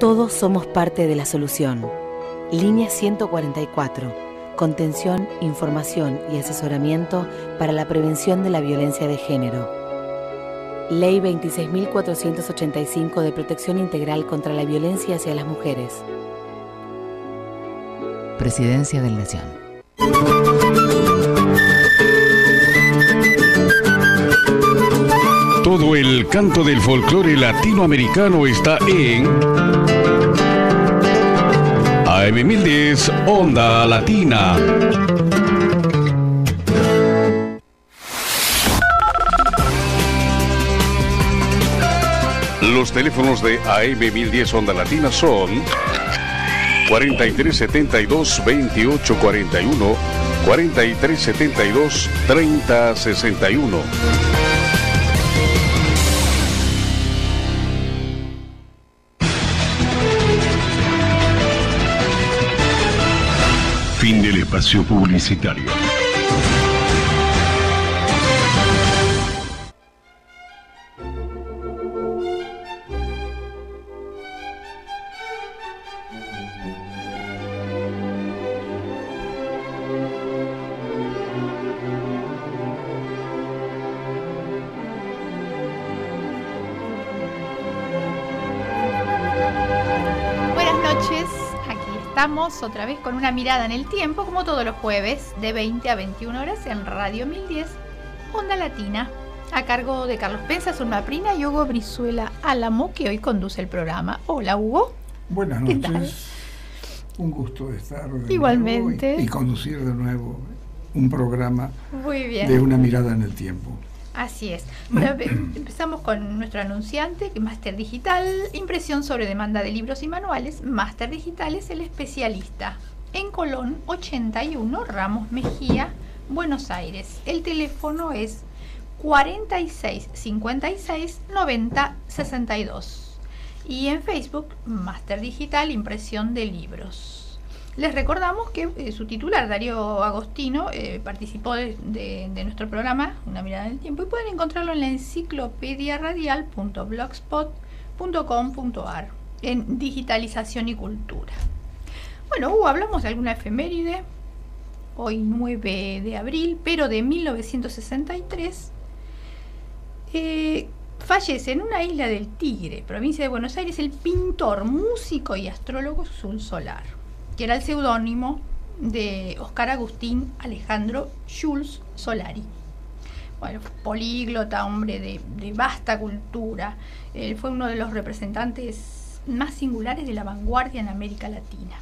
Todos somos parte de la solución. Línea 144. Contención, información y asesoramiento para la prevención de la violencia de género. Ley 26.485 de Protección Integral contra la Violencia hacia las Mujeres. Presidencia del Nación. Todo el canto del folclore latinoamericano está en AM1010 Onda Latina. Los teléfonos de AM1010 Onda Latina son 4372 2841 4372 3061. Publicitario. Otra vez con una mirada en el tiempo, como todos los jueves, de 20 a 21 horas en Radio 1010, Onda Latina, a cargo de Carlos Pensa, Zulma Prina y Hugo Brizuela Álamo, que hoy conduce el programa. Hola, Hugo. Buenas ¿Qué noches. Un gusto estar de Igualmente. nuevo y, y conducir de nuevo un programa Muy bien. de una mirada en el tiempo. Así es. Empezamos con nuestro anunciante, Máster Digital, impresión sobre demanda de libros y manuales. Máster Digital es el especialista. En Colón 81, Ramos Mejía, Buenos Aires. El teléfono es 46 56 90 62. Y en Facebook, Máster Digital, impresión de libros. Les recordamos que eh, su titular, Darío Agostino, eh, participó de, nuestro programa, Una mirada en el tiempo, y pueden encontrarlo en la enciclopediaradial.blogspot.com.ar, en digitalización y cultura. Bueno, hablamos de alguna efeméride, hoy 9 de abril, pero de 1963. Eh, fallece en una isla del Tigre, provincia de Buenos Aires, el pintor, músico y astrólogo Sul Solar, que era el seudónimo de Oscar Agustín Alejandro Jules Solari. Bueno, políglota, hombre de, de vasta cultura, él fue uno de los representantes más singulares de la vanguardia en América Latina.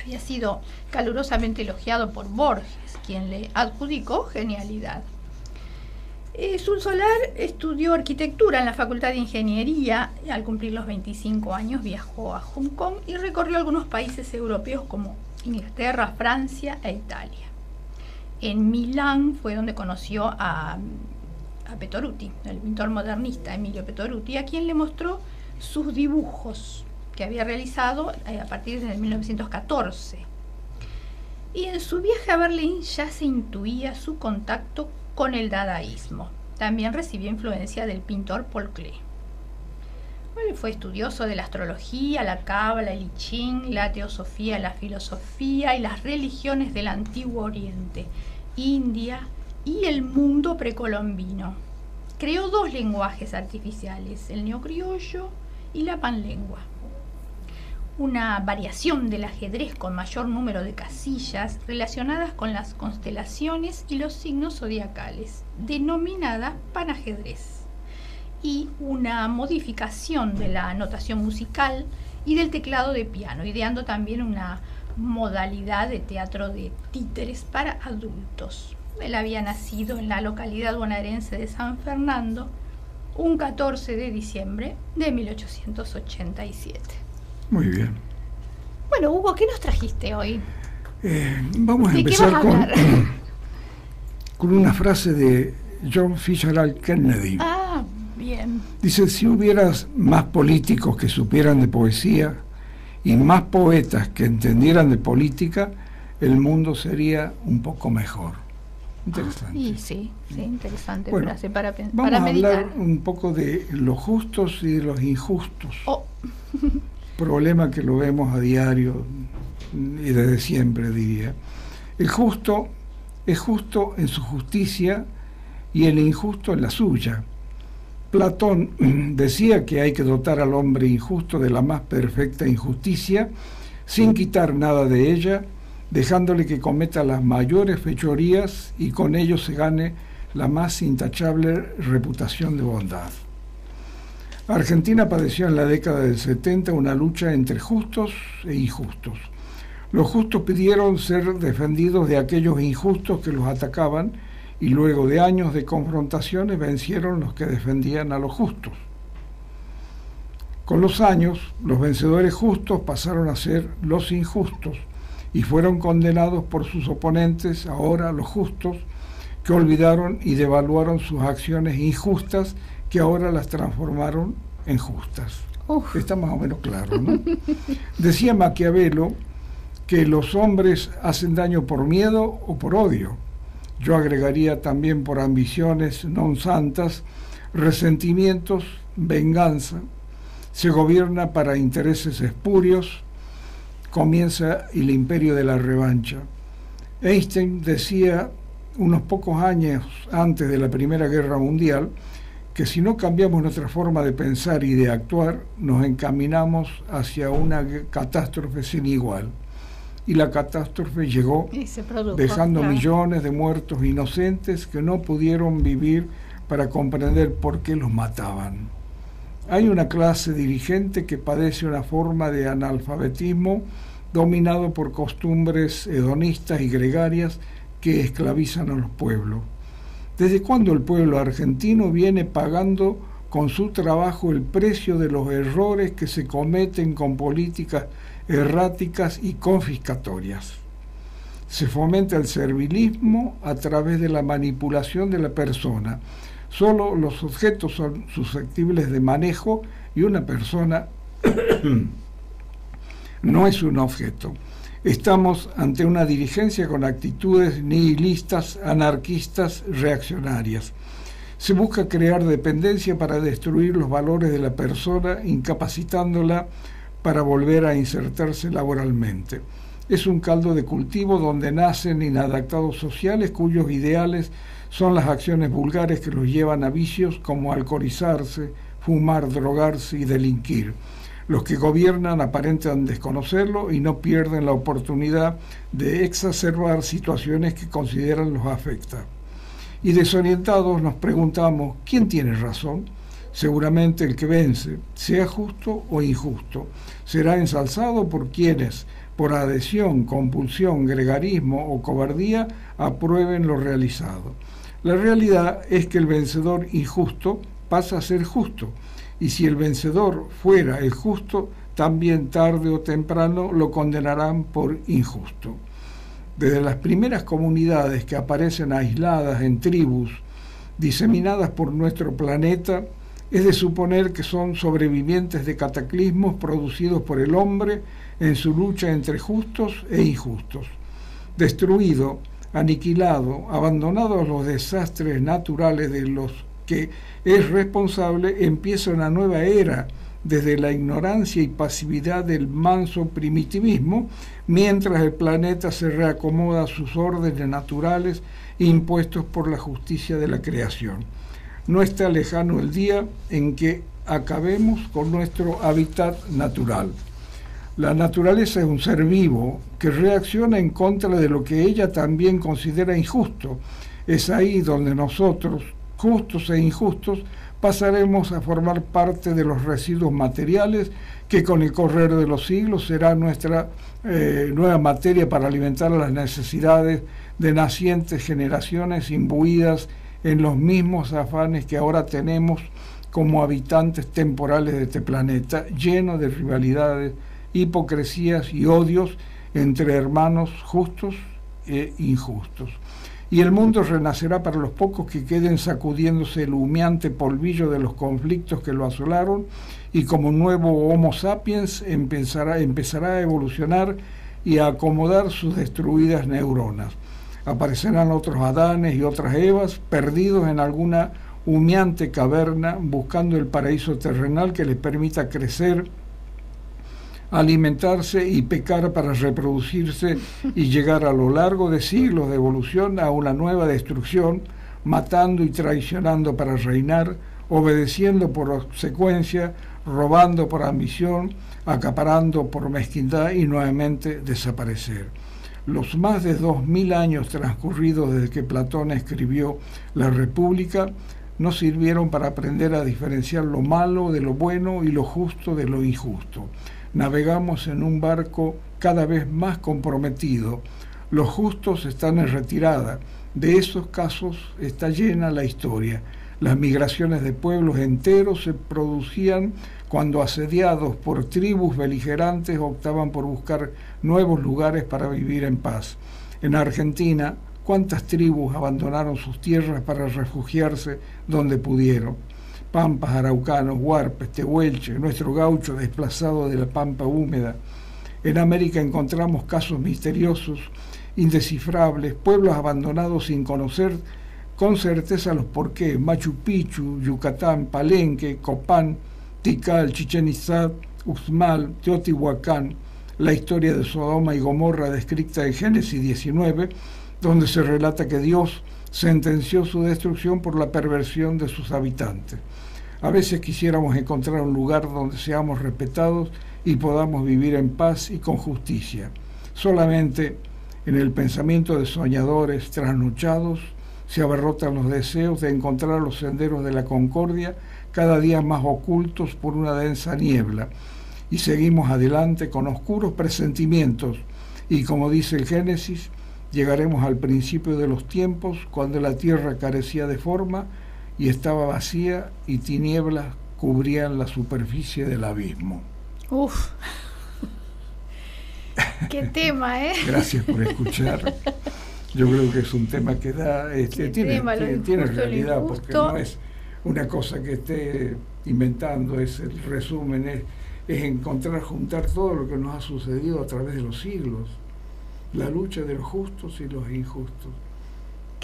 Había sido calurosamente elogiado por Borges, quien le adjudicó genialidad. Eh, Sul Solar estudió arquitectura en la Facultad de Ingeniería. Al cumplir los 25 años viajó a Hong Kong y recorrió algunos países europeos como Inglaterra, Francia e Italia. En Milán fue donde conoció a, a Petoruti, el pintor modernista Emilio Petoruti, a quien le mostró sus dibujos que había realizado eh, a partir de 1914. Y en su viaje a Berlín ya se intuía su contacto con el dadaísmo. También recibió influencia del pintor Paul Klee. Fue estudioso de la astrología, la cábala, el I la teosofía, la filosofía y las religiones del antiguo Oriente, India y el mundo precolombino. Creó dos lenguajes artificiales, el neocriollo y la panlengua una variación del ajedrez con mayor número de casillas relacionadas con las constelaciones y los signos zodiacales, denominada panajedrez, y una modificación de la notación musical y del teclado de piano, ideando también una modalidad de teatro de títeres para adultos. Él había nacido en la localidad bonaerense de San Fernando un 14 de diciembre de 1887. Muy bien. Bueno, Hugo, ¿qué nos trajiste hoy? Eh, vamos a ¿De qué empezar a con, con una frase de John Fitzgerald Kennedy. Ah, bien. Dice, si hubieras más políticos que supieran de poesía y más poetas que entendieran de política, el mundo sería un poco mejor. Interesante. Y sí, sí, interesante Bueno, frase para, pen- Vamos para a hablar un poco de los justos y de los injustos. Oh, problema que lo vemos a diario y desde siempre, diría. El justo es justo en su justicia y el injusto en la suya. Platón decía que hay que dotar al hombre injusto de la más perfecta injusticia, sin quitar nada de ella, dejándole que cometa las mayores fechorías y con ello se gane la más intachable reputación de bondad. Argentina padeció en la década del 70 una lucha entre justos e injustos. Los justos pidieron ser defendidos de aquellos injustos que los atacaban y luego de años de confrontaciones vencieron los que defendían a los justos. Con los años, los vencedores justos pasaron a ser los injustos y fueron condenados por sus oponentes, ahora los justos, que olvidaron y devaluaron sus acciones injustas que ahora las transformaron en justas. Está más o menos claro, ¿no? Decía Maquiavelo que los hombres hacen daño por miedo o por odio. Yo agregaría también por ambiciones non santas, resentimientos, venganza. Se gobierna para intereses espurios, comienza el imperio de la revancha. Einstein decía unos pocos años antes de la Primera Guerra Mundial que si no cambiamos nuestra forma de pensar y de actuar, nos encaminamos hacia una catástrofe sin igual y la catástrofe llegó dejando millones de muertos inocentes que no pudieron vivir para comprender por qué los mataban. Hay una clase dirigente que padece una forma de analfabetismo dominado por costumbres hedonistas y gregarias que esclavizan a los pueblos. ¿Desde cuándo el pueblo argentino viene pagando con su trabajo el precio de los errores que se cometen con políticas erráticas y confiscatorias. Se fomenta el servilismo a través de la manipulación de la persona. Solo los objetos son susceptibles de manejo y una persona no es un objeto. Estamos ante una dirigencia con actitudes nihilistas, anarquistas, reaccionarias. Se busca crear dependencia para destruir los valores de la persona, incapacitándola para volver a insertarse laboralmente. Es un caldo de cultivo donde nacen inadaptados sociales cuyos ideales son las acciones vulgares que los llevan a vicios como alcoholizarse, fumar, drogarse y delinquir. Los que gobiernan aparentan desconocerlo y no pierden la oportunidad de exacerbar situaciones que consideran los afecta. Y desorientados nos preguntamos, ¿quién tiene razón? Seguramente el que vence, sea justo o injusto, será ensalzado por quienes, por adhesión, compulsión, gregarismo o cobardía, aprueben lo realizado. La realidad es que el vencedor injusto pasa a ser justo, y si el vencedor fuera el justo, también tarde o temprano lo condenarán por injusto. Desde las primeras comunidades que aparecen aisladas en tribus, diseminadas por nuestro planeta, es de suponer que son sobrevivientes de cataclismos producidos por el hombre en su lucha entre justos e injustos. Destruido, aniquilado, abandonado a los desastres naturales de los que es responsable, empieza una nueva era desde la ignorancia y pasividad del manso primitivismo, mientras el planeta se reacomoda a sus órdenes naturales impuestos por la justicia de la creación no está lejano el día en que acabemos con nuestro hábitat natural. La naturaleza es un ser vivo que reacciona en contra de lo que ella también considera injusto. Es ahí donde nosotros, justos e injustos, pasaremos a formar parte de los residuos materiales que con el correr de los siglos será nuestra eh, nueva materia para alimentar las necesidades de nacientes generaciones imbuidas en los mismos afanes que ahora tenemos como habitantes temporales de este planeta, lleno de rivalidades, hipocresías y odios entre hermanos justos e injustos. Y el mundo renacerá para los pocos que queden sacudiéndose el humeante polvillo de los conflictos que lo asolaron y como nuevo Homo sapiens empezará, a evolucionar y a acomodar sus destruidas neuronas. Aparecerán otros Adanes y otras Evas perdidos en alguna humeante caverna buscando el paraíso terrenal que les permita crecer alimentarse y pecar para reproducirse y llegar a lo largo de siglos de evolución a una nueva destrucción, matando y traicionando para reinar, obedeciendo por obsecuencia, robando por ambición, acaparando por mezquindad y nuevamente desaparecer. Los más de dos mil años transcurridos desde que Platón escribió La República no sirvieron para aprender a diferenciar lo malo de lo bueno y lo justo de lo injusto. Navegamos en un barco cada vez más comprometido. Los justos están en retirada. De esos casos está llena la historia. Las migraciones de pueblos enteros se producían cuando asediados por tribus beligerantes optaban por buscar nuevos lugares para vivir en paz. En Argentina, ¿Cuántas tribus abandonaron sus tierras para refugiarse donde pudieron? Pampas, araucanos, huarpes, tehuelches, nuestro gaucho desplazado de la pampa húmeda. En América encontramos casos misteriosos, indescifrables, pueblos abandonados sin conocer con certeza los porqué. Machu Picchu, Yucatán, Palenque, Copán, Tikal, Chichen Itzá, Uxmal, Teotihuacán, la historia de Sodoma y Gomorra descrita en Génesis 19 donde se relata que Dios sentenció su destrucción por la perversión de sus habitantes. A veces quisiéramos encontrar un lugar donde seamos respetados y podamos vivir en paz y con justicia. Solamente en el pensamiento de soñadores trasnochados se abarrotan los deseos de encontrar los senderos de la concordia cada día más ocultos por una densa niebla y seguimos adelante con oscuros presentimientos y como dice el Génesis, llegaremos al principio de los tiempos, cuando la tierra carecía de forma y estaba vacía y tinieblas cubrían la superficie del abismo. Uf. Qué tema, ¿eh? Gracias por escuchar. Yo creo que es un tema que da, este, tiene, tiene, realidad, porque no es una cosa que esté inventando, es el resumen, es, es encontrar, juntar todo lo que nos ha sucedido a través de los siglos la lucha de los justos y los injustos.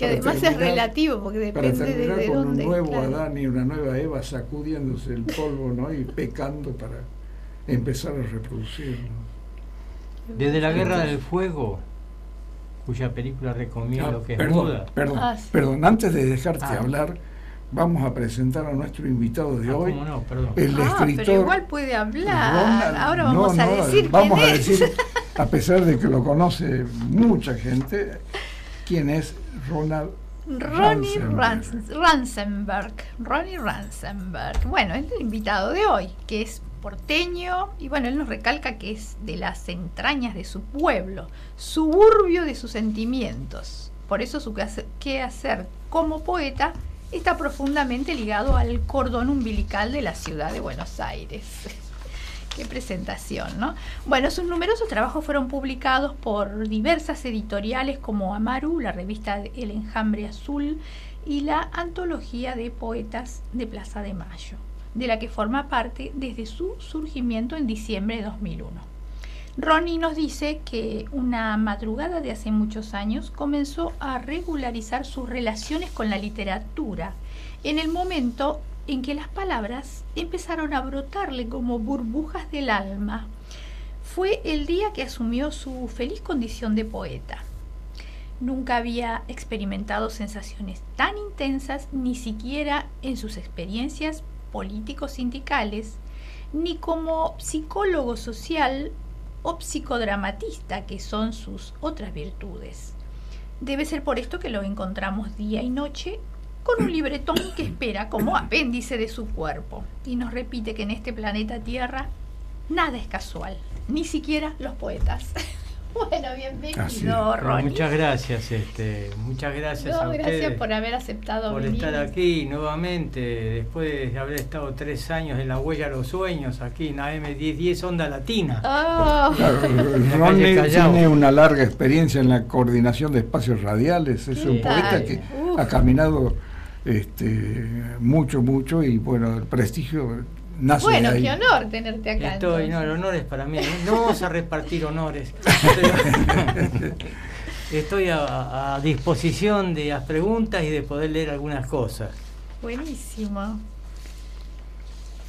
Que además es relativo, porque depende para terminar de, con dónde. un nuevo Adán y una nueva Eva sacudiéndose el polvo ¿no? y pecando para empezar a reproducirnos. Desde la Guerra del Fuego, cuya película recomiendo Ah, que es perdón, muda. perdón, Ah, sí. perdón, antes de dejarte Ah. hablar, vamos a presentar a nuestro invitado de Ah, hoy, cómo no, perdón. el Ah, escritor. pero igual puede hablar. Ronald- Ahora vamos no, a no, decir vamos quién a es. decir, a pesar de que lo conoce mucha gente, quién es Ronald Ronnie Ransenberg. Rans- Ransenberg. Ronnie Ransenberg. Bueno, es el invitado de hoy, que es porteño, y bueno, él nos recalca que es de las entrañas de su pueblo, suburbio de sus sentimientos. Por eso su quehacer como poeta está profundamente ligado al cordón umbilical de la ciudad de Buenos Aires. Qué presentación, ¿no? Bueno, sus numerosos trabajos fueron publicados por diversas editoriales como Amaru, la revista El Enjambre Azul y la Antología de Poetas de Plaza de Mayo, de la que forma parte desde su surgimiento en diciembre de 2001. Ronnie nos dice que una madrugada de hace muchos años comenzó a regularizar sus relaciones con la literatura en el momento en que las palabras empezaron a brotarle como burbujas del alma. Fue el día que asumió su feliz condición de poeta. Nunca había experimentado sensaciones tan intensas, ni siquiera en sus experiencias políticos sindicales, ni como psicólogo social o psicodramatista, que son sus otras virtudes. Debe ser por esto que lo encontramos día y noche con un libretón que espera como apéndice de su cuerpo y nos repite que en este planeta Tierra nada es casual, ni siquiera los poetas. Bueno, Así bienvenido, Ronnie. muchas gracias, este, muchas gracias No, a gracias ustedes por haber aceptado por venir. estar aquí nuevamente, después de haber estado tres años en la huella de los sueños, aquí en AM1010 Onda Latina. Oh, Ronnie tiene una larga experiencia en la coordinación de espacios radiales, es un ¿Qué poeta tal? que Uf. ha caminado este, mucho, mucho y bueno, el prestigio nace bueno, de ahí. qué honor tenerte acá. Estoy, no, el honor es para mí. ¿eh? No vamos a repartir honores. Estoy a, a disposición de las preguntas y de poder leer algunas cosas. Buenísimo.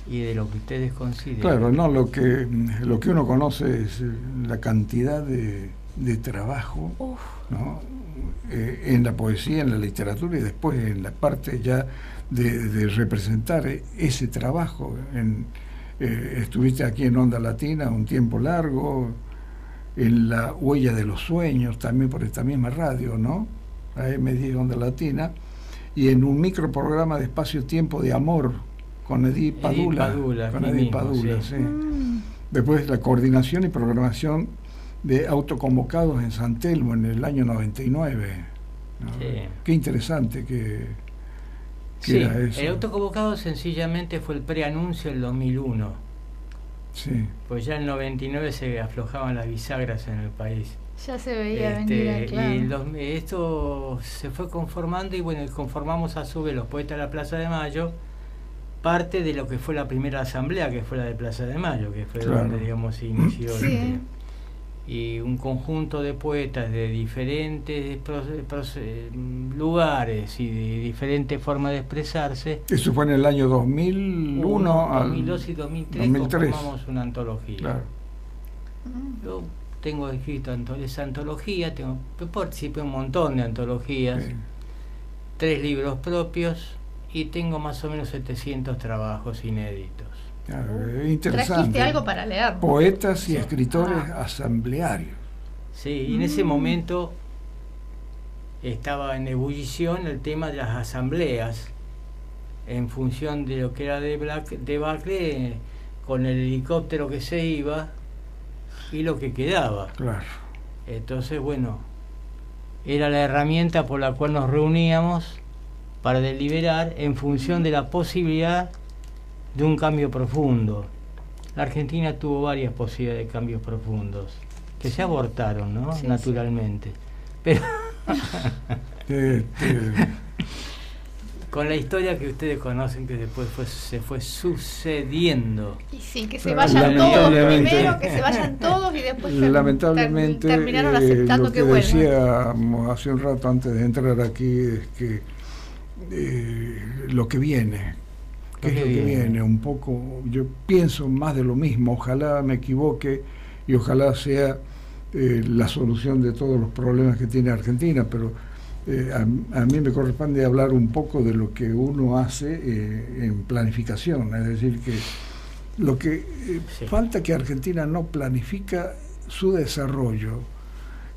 y de lo que ustedes consideran. Claro, no, lo que, lo que uno conoce es la cantidad de, de trabajo ¿no? Eh, en la poesía, en la literatura y después en la parte ya de, de representar ese trabajo. En, eh, estuviste aquí en Onda Latina un tiempo largo, en la Huella de los Sueños, también por esta misma radio, ¿no? AM10 Onda Latina, y en un microprograma de espacio-tiempo de amor con Edith Padula. Padula, con Edith mismo, Padula, sí. sí. Después la coordinación y programación de autoconvocados en San Telmo en el año 99. ¿no? Sí. Qué interesante que, que Sí, era eso. el autoconvocado sencillamente fue el preanuncio del 2001, Sí. pues ya en el 99 se aflojaban las bisagras en el país. Ya se veía Este, venir, claro. Y los- esto se fue conformando y bueno, conformamos a su vez los poetas de la Plaza de Mayo, parte de lo que fue la primera asamblea, que fue la de Plaza de Mayo, que fue Claro. donde digamos se inició. Sí. este, y un conjunto de poetas de diferentes proce- lugares y de diferentes formas de expresarse. Eso fue en el año 2001 Uno, al 2002 y 2003, 2003. conformamos una antología. Claro. Yo tengo escrito esa antología, tengo, participé un montón de antologías, Sí. tres libros propios y tengo más o menos 700 trabajos inéditos. Claro, es interesante. Trajiste algo para leer. Poetas y escritores Ah. asamblearios. Sí, y en ese momento estaba en ebullición el tema de las asambleas en función de lo que era de Black, de Bacle, con el helicóptero que se iba y lo que quedaba. Claro. Entonces, bueno, era la herramienta por la cual nos reuníamos para deliberar en función de la posibilidad de un cambio profundo. La Argentina tuvo varias posibilidades de cambios profundos, que se abortaron, ¿no? Sí, sí. Naturalmente. Pero Este, con la historia que ustedes conocen que después fue- se fue sucediendo. Y sí, que se Pero vayan todos primero, que se vayan todos y después lamentablemente, ter- terminaron eh, aceptando lo que, que vuelvan. decíamos hace un rato antes de entrar aquí es que eh, lo que viene, ¿qué es lo que viene. viene? Un poco, yo pienso más de lo mismo, ojalá me equivoque y ojalá sea eh, la solución de todos los problemas que tiene Argentina, pero eh, a, a mí me corresponde hablar un poco de lo que uno hace eh, en planificación, es decir, que lo que eh, Sí. falta que Argentina no planifica su desarrollo.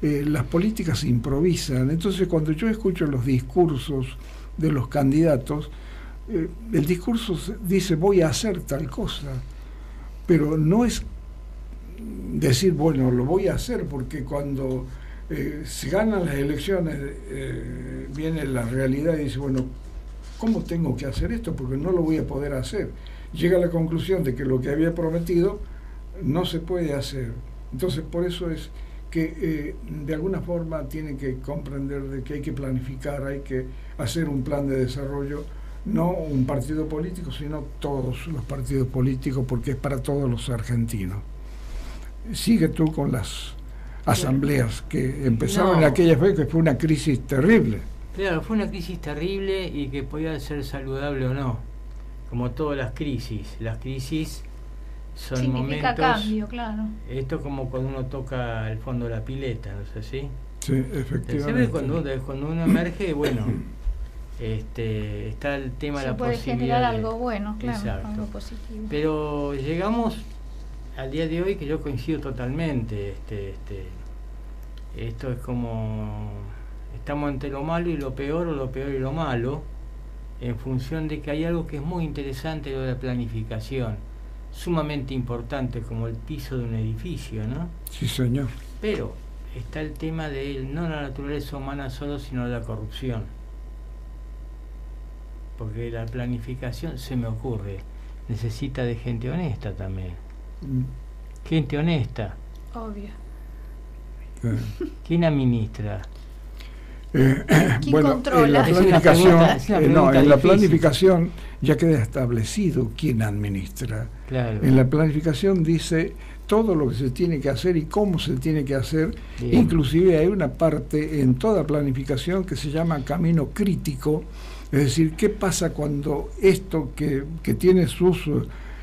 Eh, las políticas se improvisan. Entonces, cuando yo escucho los discursos de los candidatos, eh, el discurso dice voy a hacer tal cosa, pero no es decir, bueno, lo voy a hacer porque cuando eh, se ganan las elecciones eh, viene la realidad y dice, bueno, ¿cómo tengo que hacer esto? Porque no lo voy a poder hacer. Llega a la conclusión de que lo que había prometido no se puede hacer. Entonces, por eso es que eh, de alguna forma tienen que comprender de que hay que planificar, hay que hacer un plan de desarrollo, no un partido político, sino todos los partidos políticos, porque es para todos los argentinos. Sigue tú con las asambleas que empezaron No. en aquella vez que fue una crisis terrible. Claro, fue una crisis terrible y que podía ser saludable o no. Como todas las crisis. Las crisis son Significa momentos. cambio, claro. Esto es como cuando uno toca el fondo de la pileta, ¿no es así? Sí, efectivamente. Siempre cuando uno, cuando uno emerge, bueno, este, está el tema de la puede posibilidad. generar de- algo bueno, claro, Exacto. algo positivo. Pero llegamos al día de hoy que yo coincido totalmente. Este, este, esto es como estamos entre lo malo y lo peor o lo peor y lo malo, en función de que hay algo que es muy interesante lo de la planificación, sumamente importante como el piso de un edificio, ¿no? Sí, señor. Pero está el tema de no la naturaleza humana solo, sino la corrupción. Porque la planificación, se me ocurre, necesita de gente honesta también. Mm, Gente honesta. Obvio. eh. ¿Quién administra? Eh, ¿Quién bueno, controla? en la Es una planificación, pregunta- es una eh, no, en la planificación ya queda establecido quién administra. Claro. En la planificación dice todo lo que se tiene que hacer y cómo se tiene que hacer. Bien. Inclusive hay una parte en toda planificación que se llama camino crítico, es decir, qué pasa cuando esto que, tiene sus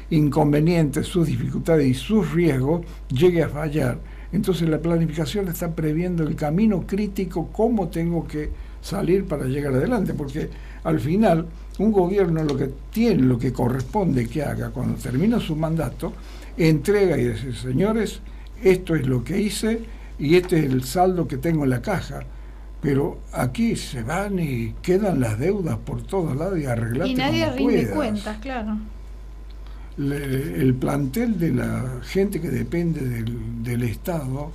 inconvenientes, sus dificultades y sus riesgos, llegue a fallar. Entonces la planificación está previendo el camino crítico, cómo tengo que salir para llegar adelante, porque al final un gobierno lo que tiene, lo que corresponde que haga cuando termina su mandato, entrega y dice, señores, esto es lo que hice y este es el saldo que tengo en la caja. Pero aquí se van y quedan las deudas por todos lados y arreglate Y nadie como rinde puedas. cuentas, claro. Le- el plantel de la gente que depende del, del Estado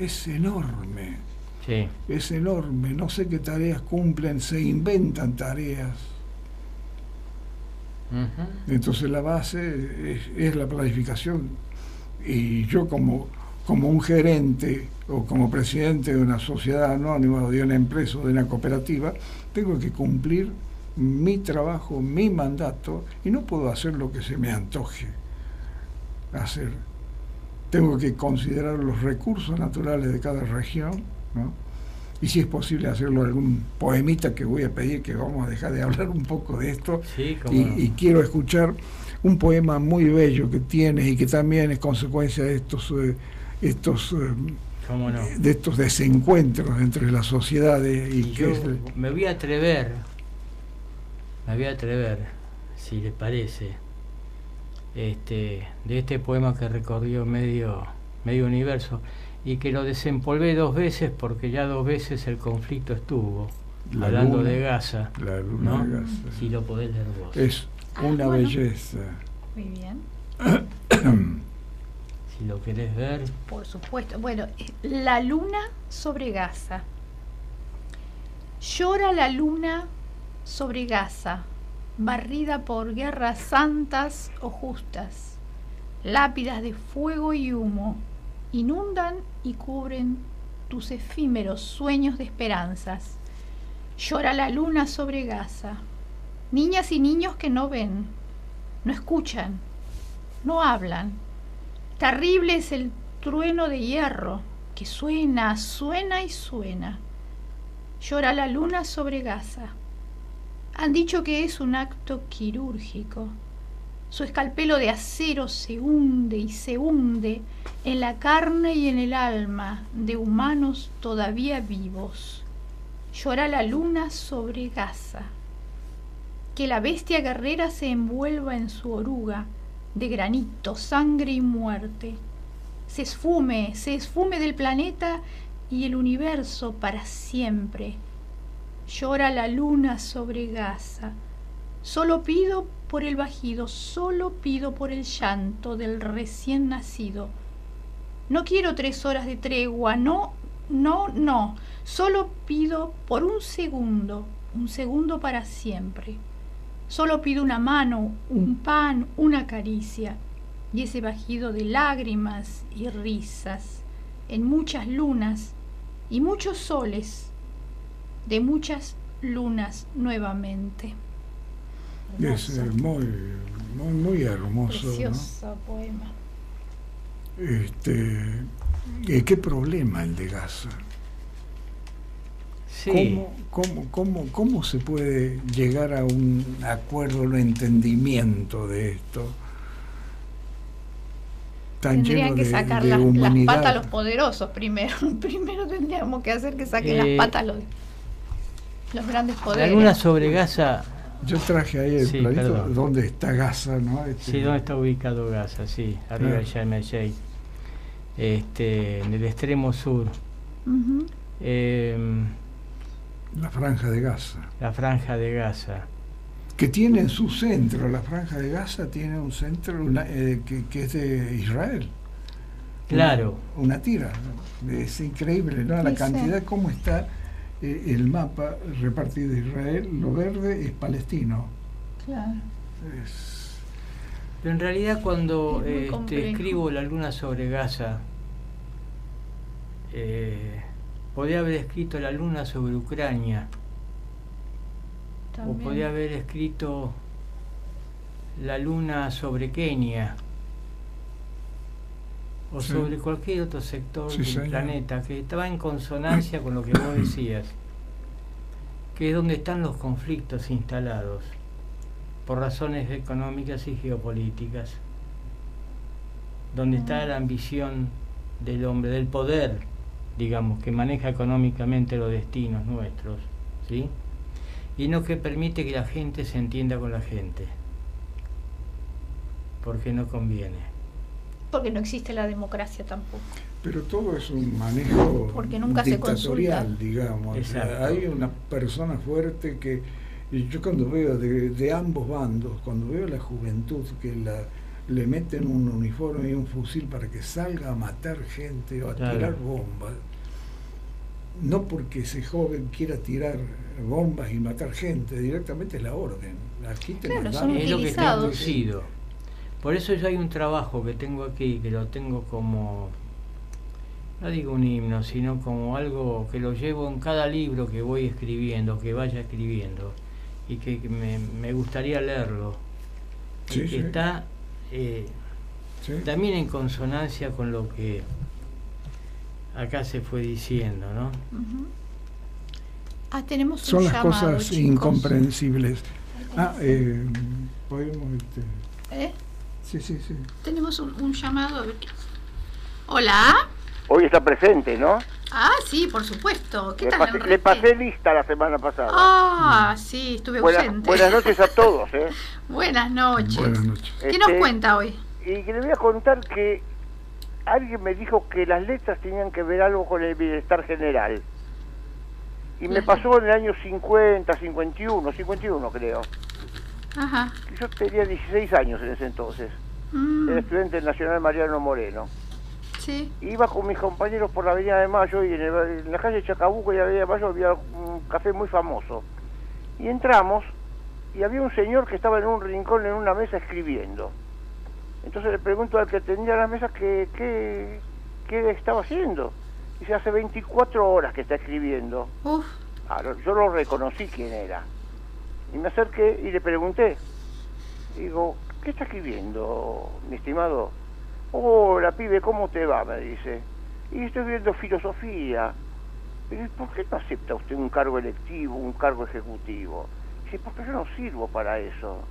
es enorme, Sí. es enorme. No sé qué tareas cumplen, se inventan tareas. Entonces la base es, es la planificación. Y yo como, como un gerente o como presidente de una sociedad anónima o de una empresa o de una cooperativa, tengo que cumplir mi trabajo, mi mandato, y no puedo hacer lo que se me antoje hacer. Tengo que considerar los recursos naturales de cada región, ¿no? y si es posible hacerlo algún poemita que voy a pedir que vamos a dejar de hablar un poco de esto, Sí, cómo y, no. y quiero escuchar un poema muy bello que tienes y que también es consecuencia de estos eh, estos eh, Cómo no. de estos desencuentros entre las sociedades y Y que yo es- me voy a atrever, me voy a atrever, si les parece, este, de este poema que recorrió medio, medio universo y que lo desempolvé dos veces porque ya dos veces el conflicto estuvo, La hablando luna, de Gaza, la luna ¿no? de Gaza. Si lo podés leer vos. es Ah, una bueno. belleza Muy bien. Lo querés ver, Por supuesto. Bueno, la luna sobre Gaza. Llora la luna sobre Gaza, barrida por guerras santas o justas. Lápidas de fuego y humo inundan y cubren tus efímeros sueños de esperanzas. Llora la luna sobre Gaza. Niñas y niños que no ven, no escuchan, no hablan. Terrible es el trueno de hierro que suena, suena y suena. Llora la luna sobre Gaza. Han dicho que es un acto quirúrgico. Su escalpelo de acero se hunde y se hunde en la carne y en el alma de humanos todavía vivos. Llora la luna sobre Gaza. Que la bestia guerrera se envuelva en su oruga de granito, sangre y muerte. Se esfume, se esfume del planeta y el universo para siempre. Llora la luna sobre Gaza. Solo pido por el bajido, solo pido por el llanto del recién nacido. No quiero tres horas de tregua, no, no, no. Solo pido por un segundo, un segundo para siempre. Solo pido una mano, un pan, una caricia y ese bajido de lágrimas y risas en muchas lunas y muchos soles de muchas lunas nuevamente. es eh, Hermoso, muy, muy muy hermoso ¿no? precioso poema. este qué problema el de Gaza sí, ¿Cómo, cómo, cómo, cómo se puede llegar a un acuerdo, un entendimiento de esto? Tan Tendrían lleno que de, sacar de las, las patas a los poderosos primero. primero tendríamos que hacer que saquen Eh, las patas los, los grandes poderes. luna sobre Gaza, Yo traje ahí el Sí, planito perdón. donde está Gaza, ¿no? Este, sí, ¿dónde está ubicado Gaza? Sí, arriba de Claro. Sharm el este, en el extremo sur. Em, La franja de Gaza. la franja de Gaza. Que tiene en su centro, la franja de Gaza tiene un centro una- eh, que, que es de Israel. Claro, Una, una tira. Es increíble, ¿no? La cantidad, cómo está eh, el mapa repartido de Israel. Lo verde es palestino. Claro. Es- pero en realidad cuando Es eh, este, escribo la luna sobre Gaza, eh, podría haber escrito la luna sobre Ucrania, o podría haber escrito la luna sobre Kenia, o Sí. sobre cualquier otro sector Sí, del señor. planeta, que estaba en consonancia con lo que vos decías, que es donde están los conflictos instalados. por razones económicas y geopolíticas, donde está la ambición del hombre, del poder, digamos, que maneja económicamente los destinos nuestros, ¿sí? Y no que permite que la gente se entienda con la gente, porque no conviene. Porque no existe la democracia tampoco. Pero todo es un manejo Porque nunca se dictatorial, consulta. digamos. Exacto. Hay una persona fuerte que y yo cuando veo de, de ambos bandos, cuando veo la juventud que la, le meten un uniforme y un fusil para que salga a matar gente o a Claro. tirar bombas, no porque ese joven quiera tirar bombas y matar gente, directamente es la orden. Aquí te Claro, mandan- son es lo que está inducido. Por eso yo hay un trabajo que tengo aquí, que lo tengo como, no digo un himno, sino como algo que lo llevo en cada libro que voy escribiendo, que vaya escribiendo, y que, me, me gustaría leerlo. y que sí. está eh, ¿sí? también en consonancia con lo que acá se fue diciendo, ¿no? Ah, tenemos Son un las llamado, cosas chicos. incomprensibles. Ah, eh, podemos... Este, ¿Eh? sí, sí, sí. Tenemos un, un llamado. a ver qué- Hola. Hoy está presente, ¿no? Ah, sí, por supuesto. ¿Qué Le tal, pasé, le pasé lista la semana pasada. Ah, sí, estuve buenas, ausente. buenas noches a todos, ¿eh? Buenas noches. Buenas noches. ¿Qué nos Este, cuenta hoy? Y que le voy a contar que alguien me dijo que las letras tenían que ver algo con el bienestar general. Y me pasó en el año 50, 51, 51 creo. Ajá. Yo tenía 16 años en ese entonces. Mm, Era estudiante Nacional Mariano Moreno. Sí. Iba con mis compañeros por la Avenida de Mayo y en, el- en la calle Chacabuco y la Avenida de Mayo había un café muy famoso. Y entramos y había un señor que estaba en un rincón en una mesa escribiendo. Entonces le pregunto al que atendía la mesa que, qué estaba haciendo. Dice, hace 24 horas que está escribiendo. Uf. Ah, yo lo reconocí quién era. Y me acerqué y le pregunté. Digo, ¿qué está escribiendo, mi estimado? Hola, pibe, ¿cómo te va? Me dice. Y estoy viendo filosofía. Pero ¿y ¿por qué no acepta usted un cargo electivo, un cargo ejecutivo? Dice, porque yo no sirvo para eso.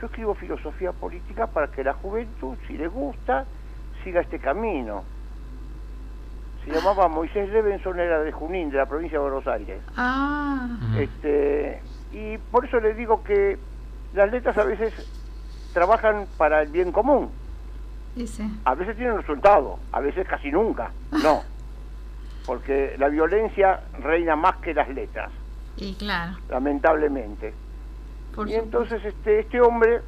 Yo escribo filosofía política para que la juventud, si le gusta, siga este camino. Se llamaba Moisés Levenson, era de Junín, de la provincia de Buenos Aires. Ah. Este, y por eso le digo que las letras a veces trabajan para el bien común. A veces tienen resultado, a veces casi nunca. No. Porque la violencia reina más que las letras, Y claro. lamentablemente. Por y entonces este, este hombre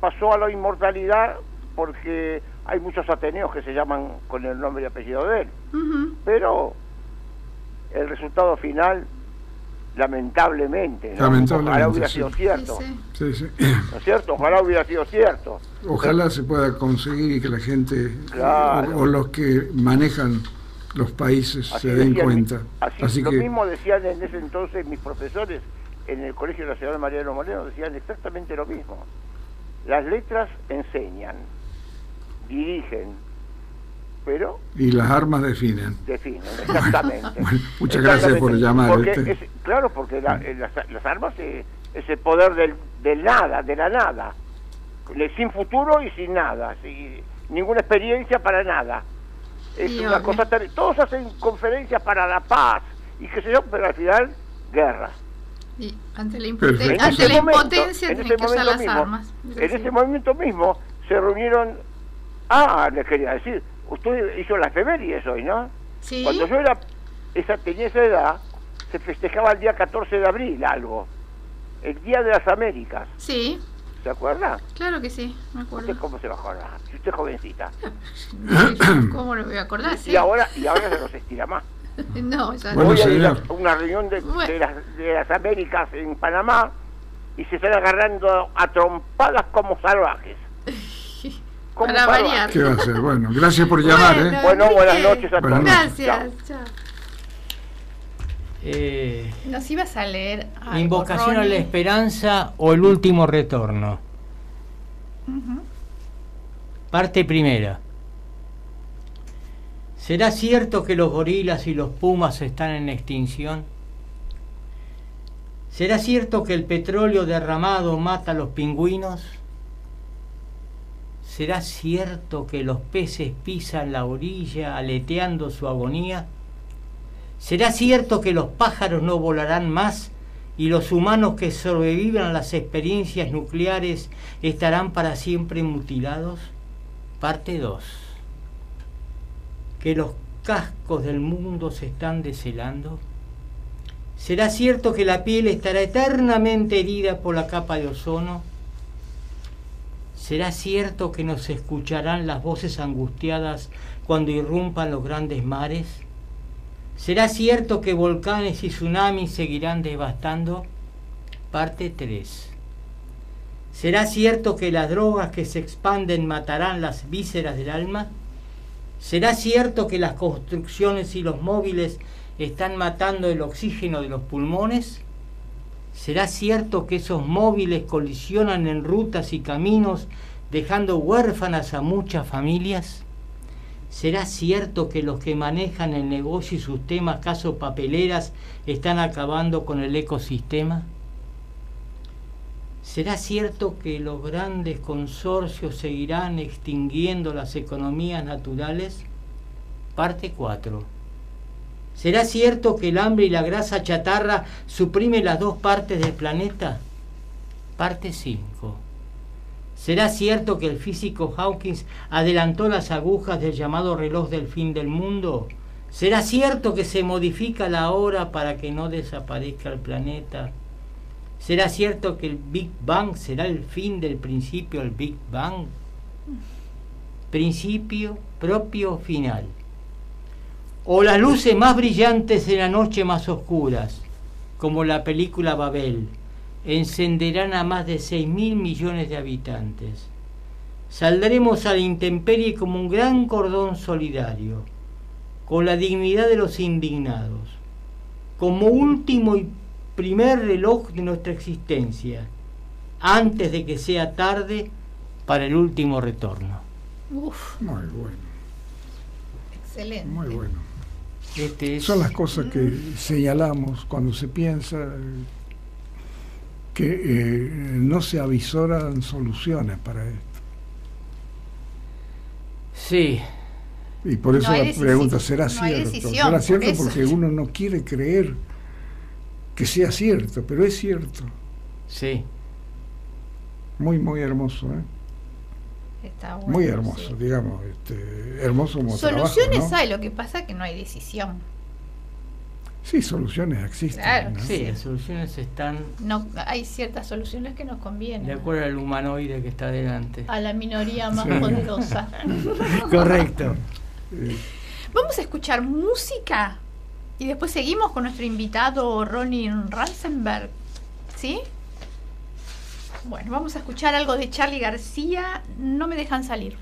pasó a la inmortalidad porque hay muchos ateneos que se llaman con el nombre y apellido de él. Pero el resultado final, lamentablemente, ¿no? Lamentablemente, ojalá hubiera sí. sido cierto, Dice. Sí, sí. ¿no es cierto? Ojalá hubiera sido cierto. Ojalá se pueda conseguir y que la gente Claro. o, o los que manejan los países se den decían cuenta. Así, Así lo que mismo decían en ese entonces mis profesores en el Colegio Nacional Mariano Moreno, decían exactamente lo mismo. Las letras enseñan, dirigen, pero y las armas definen. definen, exactamente. Bueno, muchas gracias por llamar, Porque este. es- claro, porque la- eh, las, las armas eh, es el poder del, del nada, de la nada. Sin futuro y sin nada, sin ninguna experiencia para nada. Es una obvio. cosa terrible. Todos hacen conferencias para la paz y qué sé yo, pero al final, guerra. Y ante la, impoten- Perfecto. En ante ese la momento- impotencia tienen ese que usar momento las mismo, armas. En ese momento mismo se reunieron. Ah, les quería decir, usted hizo la efemérides hoy, ¿no? Sí. Cuando yo era, esa, tenía esa edad, se festejaba el día 14 de abril algo. El Día de las Américas. Sí, ¿Se acuerda? claro que sí, me ¿Usted acuerdo. cómo se va a acordar? Si usted es jovencita. ¿Cómo no me voy a acordar? Sí. Y ahora y ahora se nos estira más. No, ya Bueno, Voy a ir a una reunión de, Bueno. de las, de las Américas en Panamá y se están agarrando a trompadas como salvajes. Como Para variar. ¿Qué va a hacer? Bueno, gracias por llamar, Bueno. ¿eh? Bueno, buenas noches a todos. Gracias. chao. Eh, Nos ibas a leer algo, Invocación a la esperanza o el último retorno. Parte primera. ¿Será cierto que los gorilas y los pumas están en extinción? ¿Será cierto que el petróleo derramado mata a los pingüinos? ¿Será cierto que los peces pisan la orilla aleteando su agonía? ¿Será cierto que los pájaros no volarán más y los humanos que sobrevivan a las experiencias nucleares estarán para siempre mutilados? Parte 2. Que los cascos del mundo se están deshelando. ¿Será cierto que la piel estará eternamente herida por la capa de ozono? ¿Será cierto que nos escucharán las voces angustiadas cuando irrumpan los grandes mares? ¿Será cierto que volcanes y tsunamis seguirán devastando? Parte 3. ¿Será cierto que las drogas que se expanden matarán las vísceras del alma? ¿Será cierto que las construcciones y los móviles están matando el oxígeno de los pulmones? ¿Será cierto que esos móviles colisionan en rutas y caminos dejando huérfanas a muchas familias? ¿Será cierto que los que manejan el negocio y sus temas caso papeleras están acabando con el ecosistema? ¿Será cierto que los grandes consorcios seguirán extinguiendo las economías naturales? Parte 4. ¿Será cierto que el hambre y la grasa chatarra suprimen las dos partes del planeta? Parte 5. ¿Será cierto que el físico Hawkins adelantó las agujas del llamado reloj del fin del mundo? ¿Será cierto que se modifica la hora para que no desaparezca el planeta? ¿Será cierto que el Big Bang será el fin del principio del Big Bang? Principio propio final. O las luces más brillantes de la noche más oscuras, como la película Babel encenderán a más de 6 mil millones de habitantes. Saldremos a la intemperie como un gran cordón solidario, con la dignidad de los indignados, como último y primer reloj de nuestra existencia, antes de que sea tarde para el último retorno. Uf. Muy bueno. Excelente. Muy bueno. Este Son las cosas que señalamos cuando se piensa que eh, no se avisoran soluciones para esto. Sí. Y por eso la pregunta, ¿será cierto? ¿Será cierto porque uno no quiere creer que sea cierto, pero es cierto? Sí. Muy, muy hermoso, ¿eh? Está bueno, muy hermoso, digamos, este, hermoso como Soluciones hay, lo que pasa es que no hay decisión. Sí, soluciones existen. Sí, las soluciones están. No, hay ciertas soluciones que nos convienen. De acuerdo al humanoide que está delante. A la minoría más poderosa. Correcto. Vamos a escuchar música y después seguimos con nuestro invitado Ronnie Ransenberg. ¿Sí? Bueno, vamos a escuchar algo de Charlie García. No me dejan salir.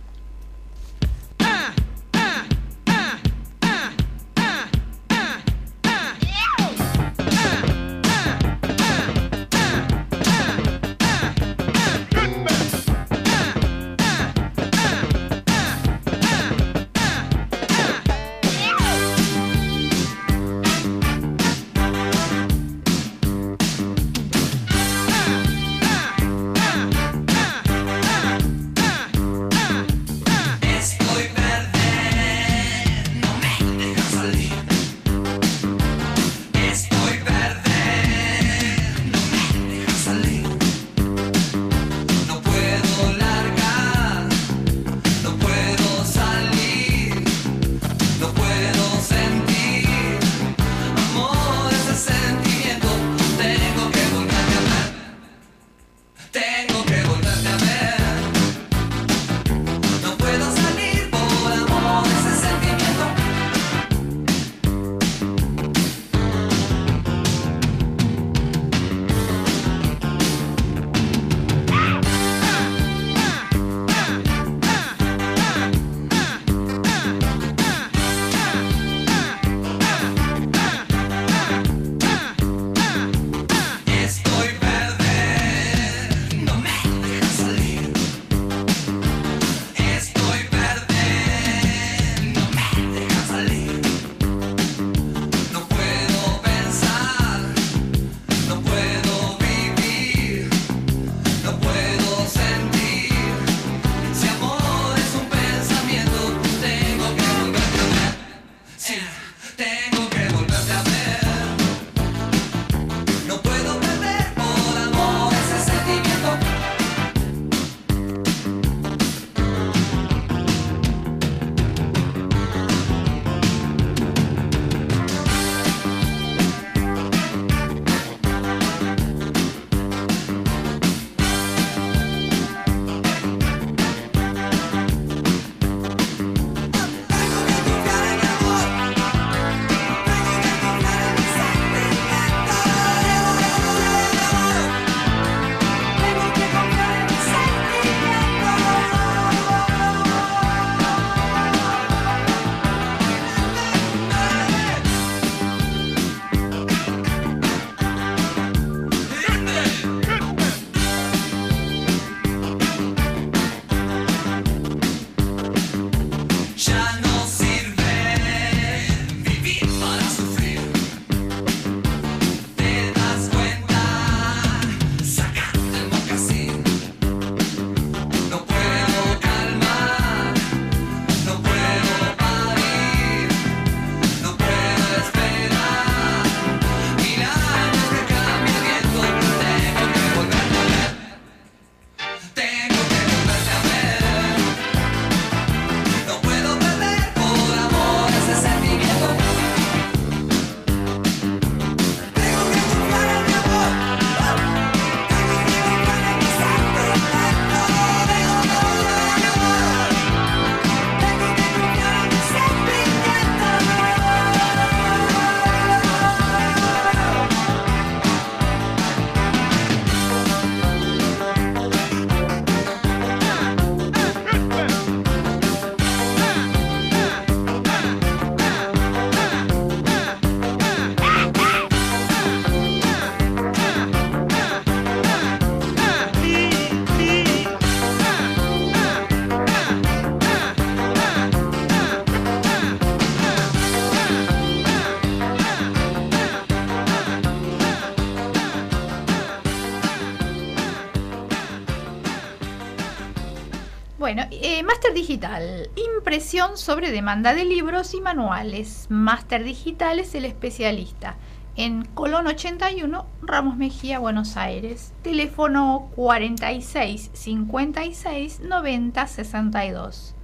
Digital, impresión sobre demanda de libros y manuales. Máster Digital es el especialista. En Colón 81, Ramos Mejía, Buenos Aires. Teléfono 46 56 90 62.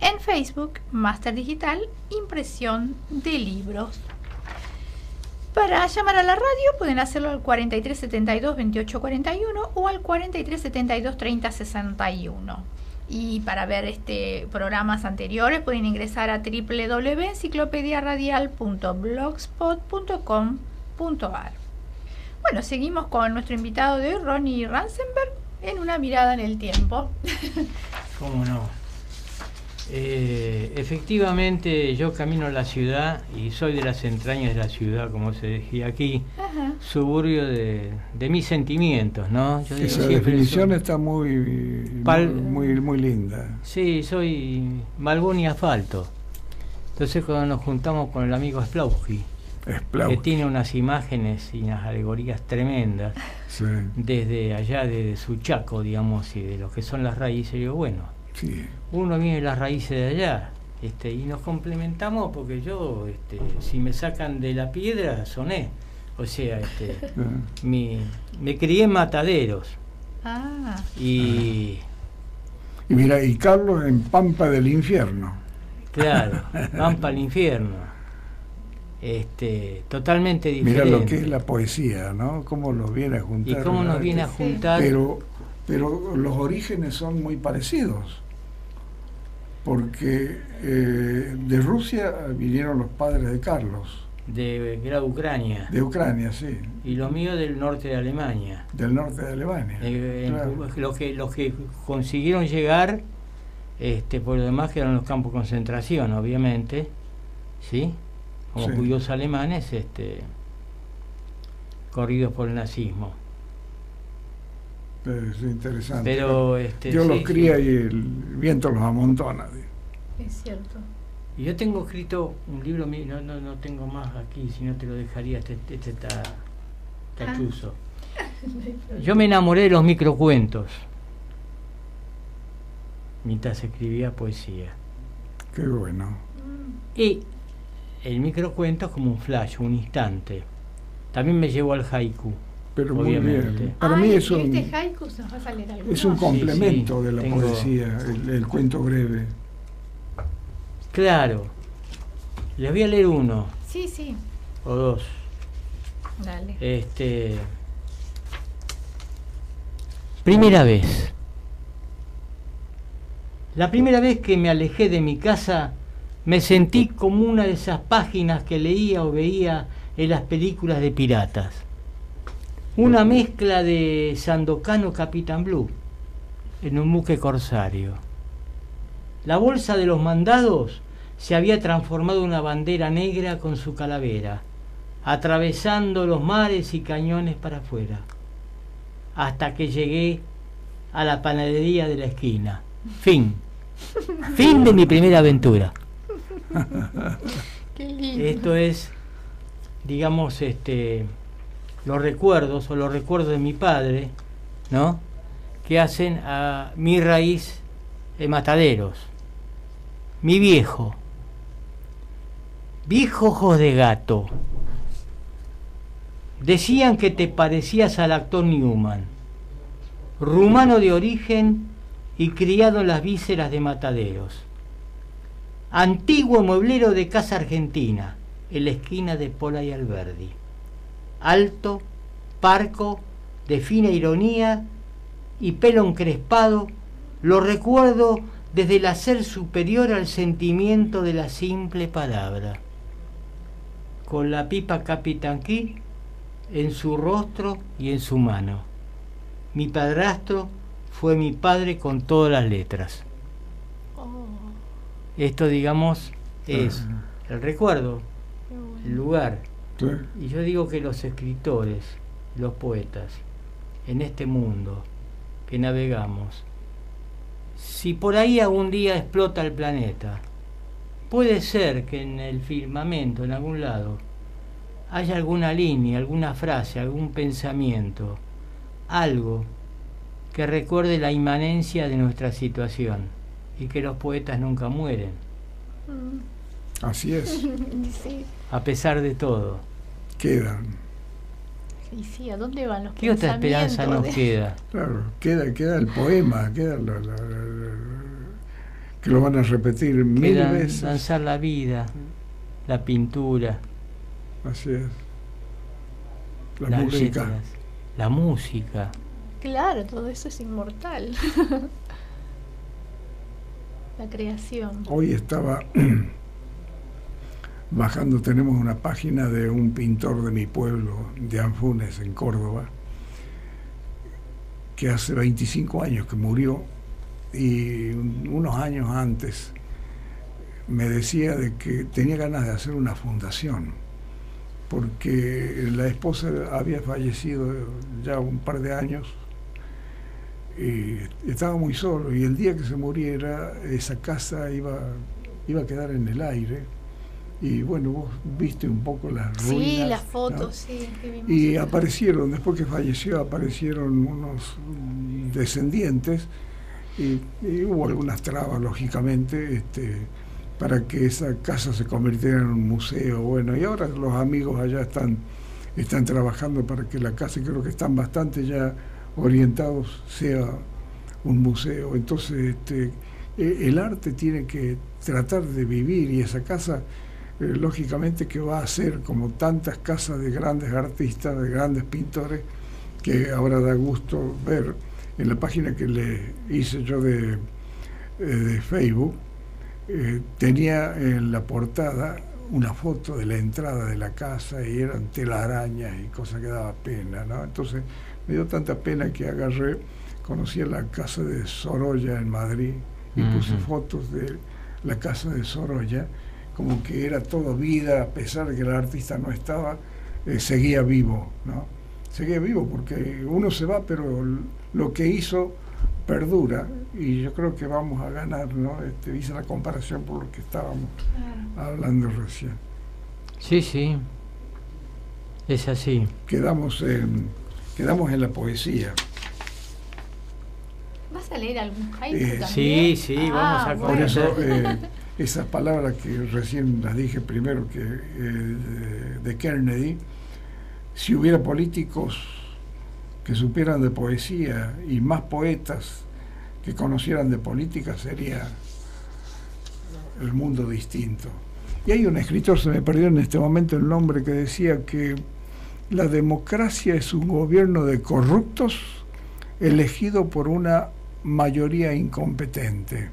En Facebook, Máster Digital, impresión de libros. Para llamar a la radio pueden hacerlo al 43 72 28 41 o al 43 72 30 61. Y para ver este programas anteriores pueden ingresar a www.enciclopediaradial.blogspot.com.ar. Bueno, seguimos con nuestro invitado de hoy, Ronnie Ransenberg, en una mirada en el tiempo. ¿Cómo no? Eh, efectivamente, yo camino la ciudad y soy de las entrañas de la ciudad, como se decía aquí, Ajá. suburbio de, de mis sentimientos, ¿no? Yo Esa definición soy- está muy, Pal- muy, muy linda. Sí, soy malbón y asfalto. Entonces cuando nos juntamos con el amigo Splauski, que tiene unas imágenes y unas alegorías tremendas, Sí, desde allá, desde su chaco, digamos, y de lo que son las raíces, yo digo, bueno, sí. uno viene de las raíces de allá, este, y nos complementamos porque yo, este, si me sacan de la piedra, soné. O sea, este, Ah, mi, me crié en mataderos Ah, y, Y mira, y Carlos en Pampa del Infierno. claro, van para el infierno. Este, totalmente Mira diferente. lo que es la poesía, ¿no? Cómo nos viene a y juntar. cómo nos viene a juntar. Pero, pero los orígenes son muy parecidos. Porque eh, de Rusia vinieron los padres de Carlos, de que era Ucrania de Ucrania, sí, y lo mío del norte de Alemania. del norte de Alemania. Eh, en Claro. Los que los que consiguieron llegar, este, por lo demás quedaron los campos de concentración, obviamente, sí, como Sí. judíos alemanes, este, corridos por el nazismo. Es interesante. Pero este, Yo sí, los cría sí. y el viento los amontona. es cierto. Y yo tengo escrito un libro, no, no, no tengo más aquí, si no te lo dejaría, este, este está, está Ah. Yo me enamoré de los microcuentos mientras escribía poesía. Qué bueno. Y el microcuento es como un flash, un instante. También me llevo al haiku. Pero muy bien. Para Ay, mí es un, ¿escribiste haikus? ¿Nos vas a es un complemento sí, de la tengo- poesía, el, el cuento breve. Claro. Les voy a leer uno Sí, sí, o dos. dale. Este. Primera vez. La primera vez que me alejé de mi casa, me sentí como una de esas páginas que leía o veía en las películas de piratas. Una mezcla de Sandokan o Capitán Blue en un buque corsario. La bolsa de los mandados se había transformado en una bandera negra con su calavera atravesando los mares y cañones para afuera, hasta que llegué a la panadería de la esquina. Fin. Fin de mi primera aventura. Qué lindo. Esto es, digamos, este, los recuerdos o los recuerdos de mi padre, ¿no? Que hacen a mi raíz de mataderos. Mi viejo. Viejo ojos de gato. Decían que te parecías al actor Newman, rumano de origen y criado en las vísceras de mataderos. Antiguo mueblero de casa argentina, en la esquina de Pola y Alberdi. Alto, parco, de fina ironía y pelo encrespado, lo recuerdo desde el hacer superior al sentimiento de la simple palabra. Con la pipa Capitán Key en su rostro y en su mano. Mi padrastro fue mi padre con todas las letras. Oh, Esto, digamos, es Ajá. el recuerdo, el lugar. ¿Sí? Y yo digo que los escritores, los poetas, en este mundo que navegamos, si por ahí algún día explota el planeta, puede ser que en el firmamento, en algún lado, haya alguna línea, alguna frase, algún pensamiento, algo que recuerde la inmanencia de nuestra situación y que los poetas nunca mueren, Mm, Así es, Sí, a pesar de todo. Quedan. y sí, ¿a dónde van los ¿Qué otra esperanza nos queda? Claro, queda, queda el poema, queda la- la- la- la- que lo van a repetir mil Queda veces. lanzar la vida, la pintura, Así es. La las música. letras, la música. Claro, todo eso es inmortal. La creación. Hoy estaba bajando, tenemos una página de un pintor de mi pueblo, de Anfunes, en Córdoba, que hace 25 años que murió y un- unos años antes me decía de que tenía ganas de hacer una fundación, porque la esposa había fallecido ya un par de años y estaba muy solo y el día que se muriera esa casa iba, iba a quedar en el aire y bueno, vos viste un poco las ruinas. Sí, las ¿no? fotos, sí, que vimos. Y aparecieron, después que falleció, aparecieron unos descendientes y, y hubo algunas trabas, lógicamente, este, para que esa casa se convirtiera en un museo. Bueno, y ahora los amigos allá están, están trabajando para que la casa, creo que están bastante ya orientados, sea un museo. Entonces, este, eh, el arte tiene que tratar de vivir y esa casa eh, lógicamente que va a ser como tantas casas de grandes artistas, de grandes pintores, que ahora da gusto ver en la página que le hice yo de, eh, de Facebook, eh, tenía en la portada una foto de la entrada de la casa y eran telarañas y cosas que daba pena, ¿no? Entonces me dio tanta pena que agarré, conocí a la casa de Sorolla en Madrid y puse fotos de la casa de Sorolla, como que era todo vida, a pesar de que el artista no estaba, eh, seguía vivo, ¿no? Seguía vivo porque uno se va, pero lo que hizo perdura y yo creo que vamos a ganar, ¿no? Este, hice la comparación por lo que estábamos Claro. hablando recién. Sí, sí. Es así. Quedamos en, quedamos en la poesía. ¿Vas a leer algún haiku Eh, también? sí, sí, vamos a Por Bueno, eso eh, esas palabras que recién las dije primero que eh, de, de Kennedy, si hubiera políticos que supieran de poesía y más poetas que conocieran de política, sería el mundo distinto. Y hay un escritor, se me perdió en este momento el nombre, que decía que la democracia es un gobierno de corruptos elegido por una mayoría incompetente.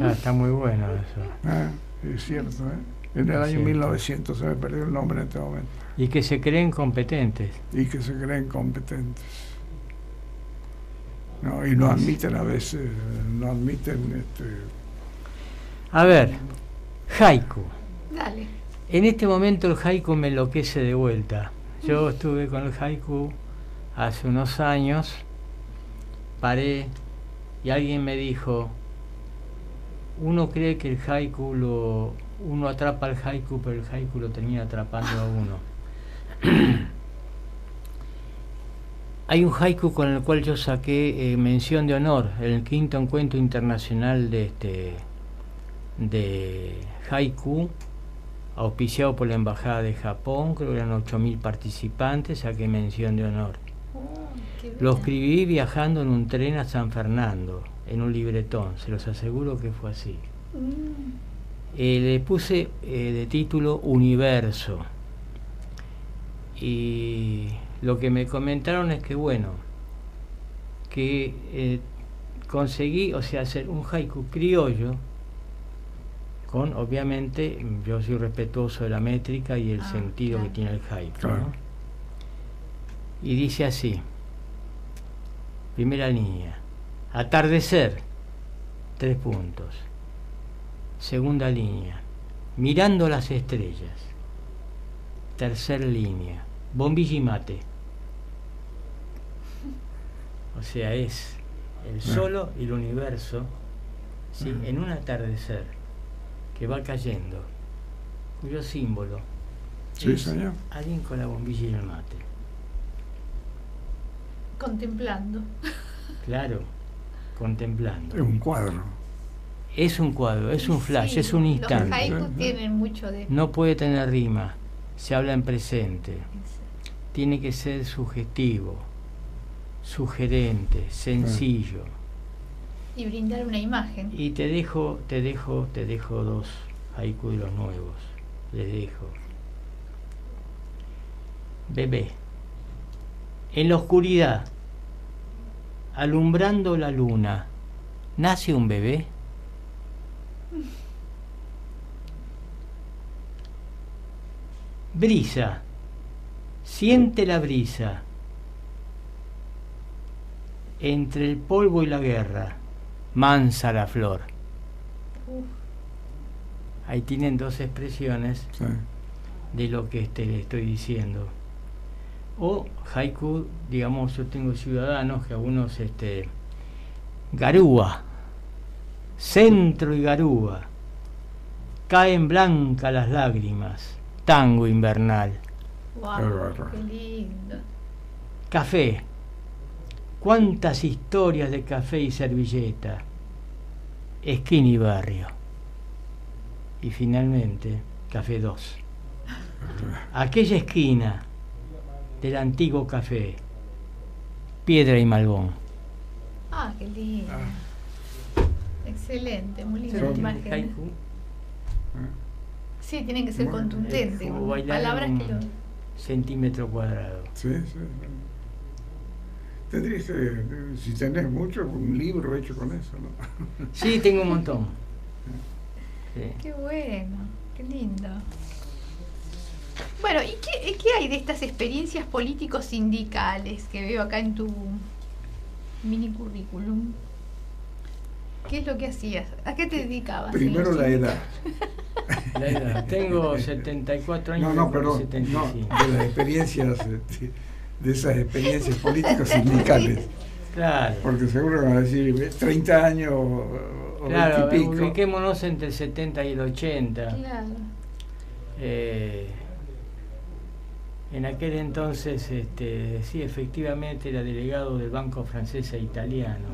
Ah, está muy bueno eso. Ah, es cierto, ¿eh? En el año Cierto. 1900 se me perdió el nombre en este momento. Y que se creen competentes. Y que se creen competentes. No, y no admiten a veces, no admiten este, A ver, haiku. Dale. En este momento el haiku me enloquece de vuelta. Yo estuve con el haiku hace unos años, paré y alguien me dijo, uno cree que el haiku lo... Uno atrapa al haiku, pero el haiku lo termina atrapando a uno. Hay un haiku con el cual yo saqué eh, mención de honor en el quinto encuentro internacional de este de haiku auspiciado por la Embajada de Japón, creo que eran 8.000 participantes, saqué mención de honor. Oh, Lo escribí viajando en un tren a San Fernando, en un libretón, se los aseguro que fue así. Mm, Eh, le puse eh, de título Universo. Y lo que me comentaron es que, bueno, que eh, conseguí, o sea, hacer un haiku criollo, con, obviamente, yo soy respetuoso de la métrica y el Ah, sentido que tiene el haiku. Claro. ¿no? Y dice así, primera línea, atardecer, tres puntos. Segunda línea, mirando las estrellas. Tercer línea, bombilla y mate. O sea, es el solo y el universo ¿sí? en un atardecer que va cayendo, cuyo símbolo Sí, es señor. alguien con la bombilla y el mate. Contemplando. Claro, contemplando. es un cuadro. Es un cuadro, es un flash, Sí, es un Los instante. haikus Sí. tienen mucho de. No puede tener rima, se habla en presente. Tiene que ser sugestivo, sugerente, sencillo. Y brindar una imagen. Y te dejo, te dejo, te dejo dos haiku de los nuevos. Les dejo. Bebé. En la oscuridad, alumbrando la luna, nace un bebé. Brisa. Siente la brisa. Entre el polvo y la guerra, mansa la flor. Ahí tienen dos expresiones sí. de lo que este, le estoy diciendo. O haiku, digamos, yo tengo ciudadanos que algunos, este, garúa, centro y garúa, caen blancas las lágrimas, tango invernal, bárbaro. qué lindo. café, cuántas historias de café y servilleta, esquina y barrio. Y finalmente, café 2. Aquella esquina del antiguo café, piedra y malbón. Ah, qué lindo. Excelente, muy linda la imagen. Haiku, Sí, tienen que ser Bueno, contundentes. con Palabras un que lo. centímetro cuadrado. Sí, sí, sí. Tendrías que, si tenés mucho, un libro hecho con eso, ¿no? Sí, tengo un montón. Sí. Qué bueno, qué lindo. Bueno, ¿y qué, qué hay de estas experiencias políticos sindicales que veo acá en tu mini currículum? ¿Qué es lo que hacías? ¿A qué te dedicabas? en Primero la edad. La edad. Tengo 74 años. No, no, perdón. 75. No, de las experiencias, este, de esas experiencias políticas sindicales. Claro. Porque seguro van a decir 30 años o Claro, 20 y pico. ubiquémonos entre el 70 y el 80. Claro. Eh, en aquel entonces, este, sí, efectivamente era delegado del Banco Francés e Italiano,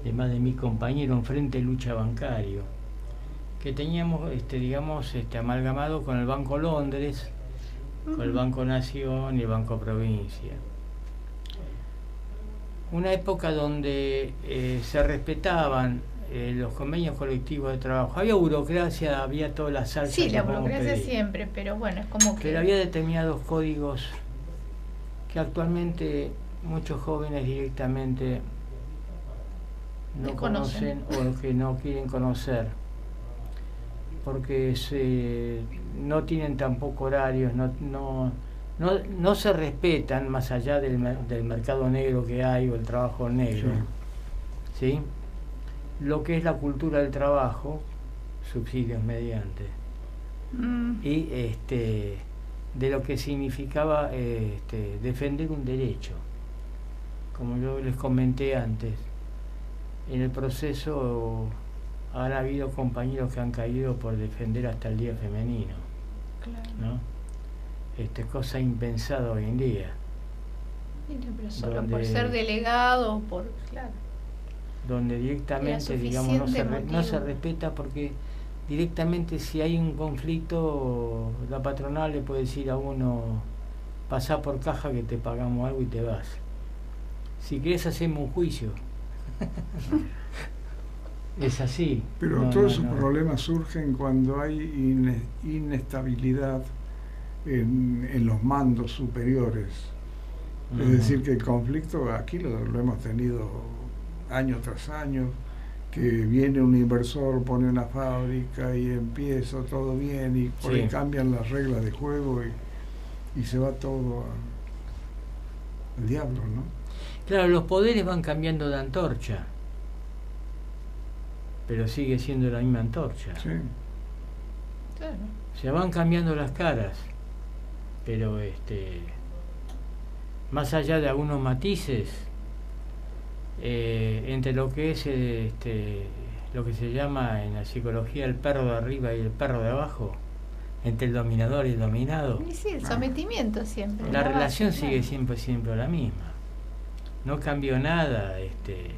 además de mi compañero en Frente Lucha Bancario. que teníamos, este, digamos, este, amalgamado con el Banco Londres, con el. Banco Nación y el Banco Provincia. Una época donde eh, se respetaban eh, los convenios colectivos de trabajo. Había burocracia, había toda la salsa. Sí, la burocracia siempre, pero bueno, es como que... Pero había determinados códigos que actualmente muchos jóvenes directamente no conocen o que no quieren conocer porque se, no tienen tampoco horarios, no, no, no, no se respetan más allá del, del mercado negro que hay o el trabajo negro. ¿sí? Lo que es la cultura del trabajo, subsidios mediante Mm, y este de lo que significaba este, defender un derecho. Como yo les comenté antes, en el proceso han habido compañeros que han caído por defender hasta el día femenino, claro. ¿no? Este, cosa impensada hoy en día, Mira, pero solo por ser delegado, por... Claro. Donde directamente digamos no se, re- no se respeta porque directamente si hay un conflicto la patronal le puede decir a uno pasá por caja que te pagamos algo y te vas si querés hacemos un juicio. Es así. Pero No, todos no, esos no. problemas surgen cuando hay ine- inestabilidad en, en los mandos superiores. Es decir, que el conflicto aquí lo, lo hemos tenido año tras año, que viene un inversor, pone una fábrica y empieza todo bien y por Sí. ahí cambian las reglas de juego y, y se va todo a- al diablo, ¿no? claro los poderes van cambiando de antorcha pero sigue siendo la misma antorcha Sí. Claro. se van cambiando las caras, pero este, más allá de algunos matices, eh, entre lo que es este, lo que se llama en la psicología el perro de arriba y el perro de abajo, entre el dominador y el dominado, Y sí, el sometimiento siempre. la relación sigue siempre siempre la misma. No cambió nada, este,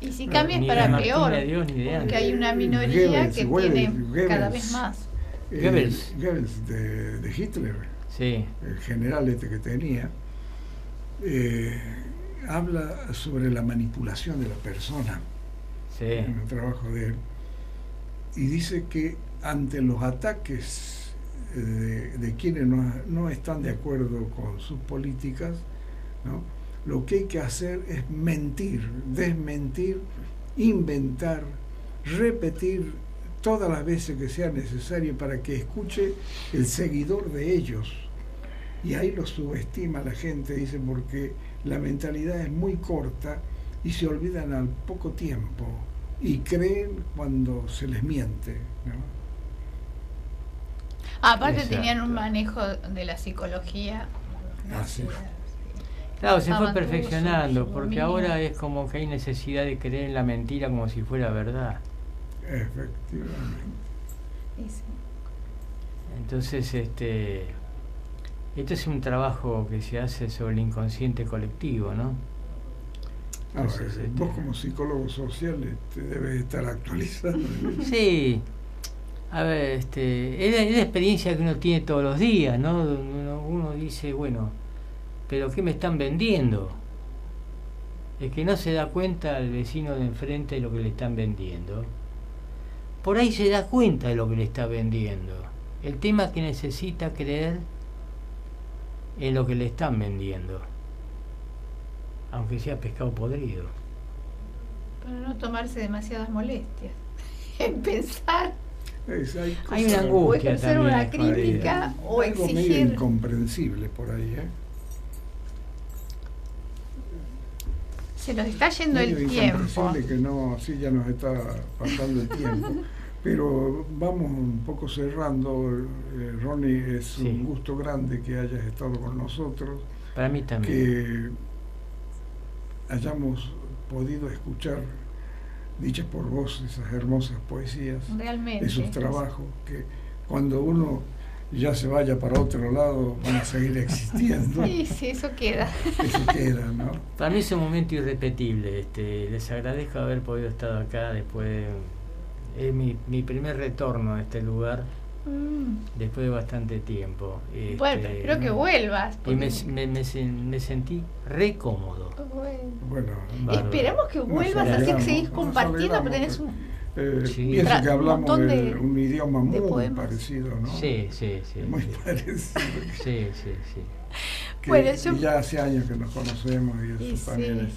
Y si cambia es ni de para Martín peor, de Dios ni de porque antes. hay una minoría Goebbels, que Goebbels, tiene cada vez más. Eh, Goebbels. Goebbels de, de Hitler. Sí, el general este que tenía, eh, habla sobre la manipulación de la persona sí, en el trabajo de él y dice que ante los ataques eh, de, de quienes no, no están de acuerdo con sus políticas, ¿no? lo que hay que hacer es mentir, desmentir, inventar, repetir todas las veces que sea necesario para que escuche el seguidor de ellos. Y ahí lo subestima la gente, dice, porque la mentalidad es muy corta y se olvidan al poco tiempo y creen cuando se les miente. ¿no? Aparte Exacto. tenían un manejo de la psicología. Ah, sí. Claro, se fue perfeccionando, porque ahora es como que hay necesidad de creer en la mentira como si fuera verdad. Efectivamente. Entonces, este, esto es un trabajo que se hace sobre el inconsciente colectivo, ¿no? Ahora, Entonces, vos como psicólogo social este, debes estar actualizado. Sí, a ver, este, es la, es la experiencia que uno tiene todos los días, ¿no? Uno, uno dice, bueno, pero ¿qué me están vendiendo? Es que no se da cuenta al vecino de enfrente de lo que le están vendiendo. Por ahí se da cuenta de lo que le está vendiendo. El tema que necesita creer en lo que le están vendiendo. Aunque sea pescado podrido. Para no tomarse demasiadas molestias. En pensar Es- hay, Hay una angustia también una ahí. crítica o algo medio exigir. incomprensible por ahí, ¿eh? Se nos está yendo Medio el tiempo. incomprensible que no, sí ya nos está pasando el tiempo. Pero vamos un poco cerrando. Eh, Ronnie, es Sí. un gusto grande que hayas estado con nosotros, Para mí también. que hayamos podido escuchar, dichas por vos, esas hermosas poesías, Realmente. esos trabajos, que cuando uno ya se vaya para otro lado van a seguir existiendo. Sí, sí, eso queda. Eso queda, ¿no? Para mí es un momento irrepetible. Este, les agradezco haber podido estar acá después de es mi, mi primer retorno a este lugar Mm. después de bastante tiempo. Bueno, Este, espero que vuelvas. Y me, me, me me sentí re cómodo. Bueno. Bueno. Esperemos que Nos vuelvas, así que seguís compartiendo, porque alegramos, tenés un... eh, Sí. pienso que hablamos montón de, de- un idioma muy poemas. parecido, ¿no? Sí, sí, sí. Muy sí. parecido. Sí, sí, sí. Que- Bueno, yo- y ya hace años que nos conocemos y eso Y sí. también es,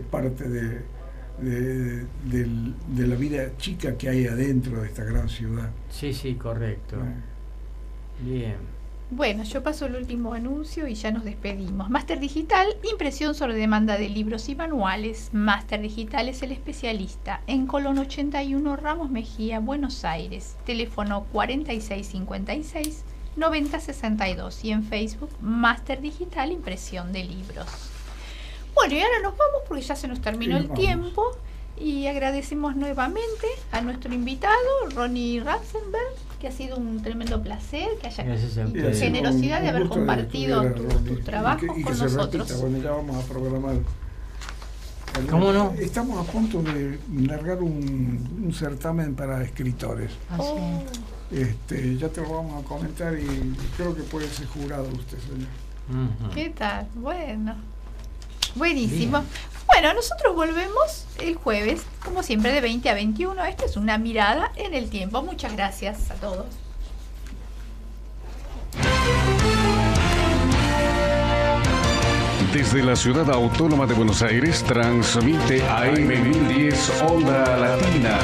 es parte de, de, del- de la vida chica que hay adentro de esta gran ciudad. Sí, sí, correcto. Eh, Bien. Bueno, yo paso el último anuncio y ya nos despedimos. Máster Digital, impresión sobre demanda de libros y manuales. Máster Digital es el especialista en Colón 81 Ramos Mejía, Buenos Aires. Teléfono 4656 9062 y en Facebook Máster Digital, impresión de libros. Bueno, y ahora nos vamos porque ya se nos terminó Sí, el vamos. tiempo y agradecemos nuevamente a nuestro invitado, Ronnie Ratzenberg, que ha sido un tremendo placer, que haya y generosidad un- de haber de compartido a tu- tus y trabajos que- y que con nosotros. repita. Bueno, ya vamos a programar. ¿Cómo no? Estamos a punto de largar un, un certamen para escritores. Oh, Este, ya te lo vamos a comentar y creo que puede ser jurado usted, señor. ¿Qué tal? Bueno. Buenísimo. Bueno, nosotros volvemos el jueves, como siempre, de 20 a 21. Esta es una mirada en el tiempo. Muchas gracias a todos. Desde la ciudad autónoma de Buenos Aires transmite AM 1010 Onda Latina